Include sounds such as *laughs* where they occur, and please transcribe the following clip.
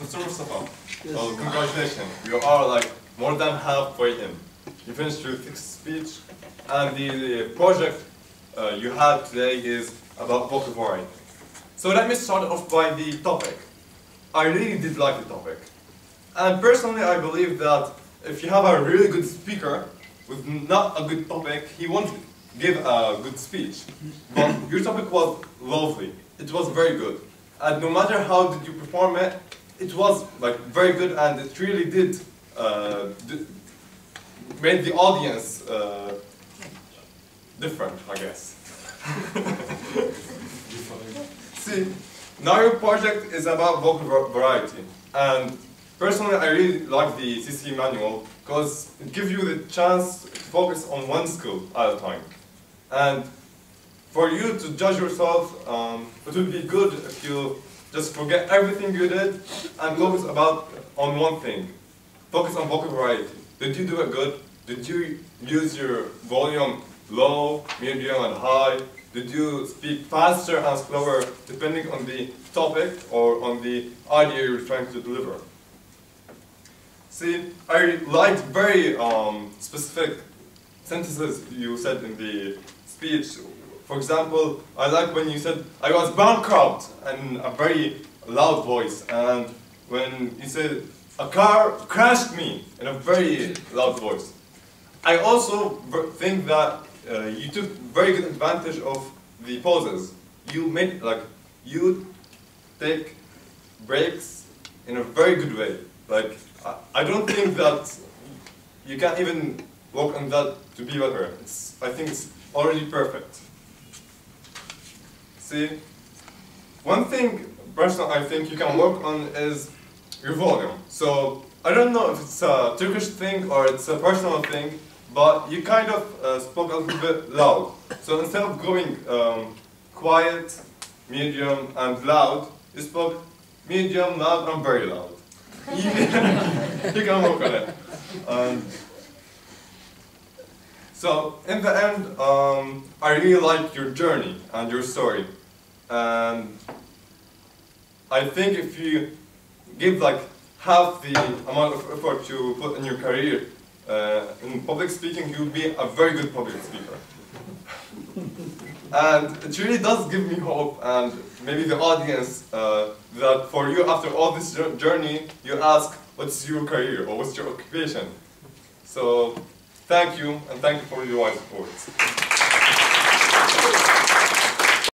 Mr. Mustafa, well, congratulations. You are like more than halfway in. You finished your speech, and the, the project uh, you had today is about vocal variety. So let me start off by the topic. I really did like the topic. And personally, I believe that if you have a really good speaker with not a good topic, he won't give a good speech. *laughs* But your topic was lovely. It was very good. And no matter how did you perform it, it was like very good and it really did uh, made the audience uh, different, I guess. *laughs* See, now your project is about vocal variety. And personally, I really like the CC manual because it gives you the chance to focus on one skill at a time. And for you to judge yourself, um, it would be good if you just forget everything you did and focus about on one thing. Focus on vocal variety. Did you do it good? Did you use your volume low, medium, and high? Did you speak faster and slower depending on the topic or on the idea you're trying to deliver? See, I liked very um, specific sentences you said in the speech. For example, I like when you said, I was bankrupt in a very loud voice. And when you said, a car crashed me in a very loud voice. I also think that uh, you took very good advantage of the pauses. You made, like, you take breaks in a very good way. Like, I, I don't think that you can even work on that to be better. It's, I think it's already perfect. See, one thing, personally, I think you can work on is your volume. So, I don't know if it's a Turkish thing or it's a personal thing, but you kind of uh, spoke a little bit loud. So instead of going um, quiet, medium, and loud, you spoke medium, loud, and very loud. *laughs* you can work on it. Um, so in the end, um, I really like your journey and your story. And I think if you give like half the amount of effort you put in your career uh, in public speaking, you'll be a very good public speaker. and it really does give me hope and maybe the audience uh, that for you after all this journey, you ask, what's your career or what's your occupation? So thank you and thank you for your wise support.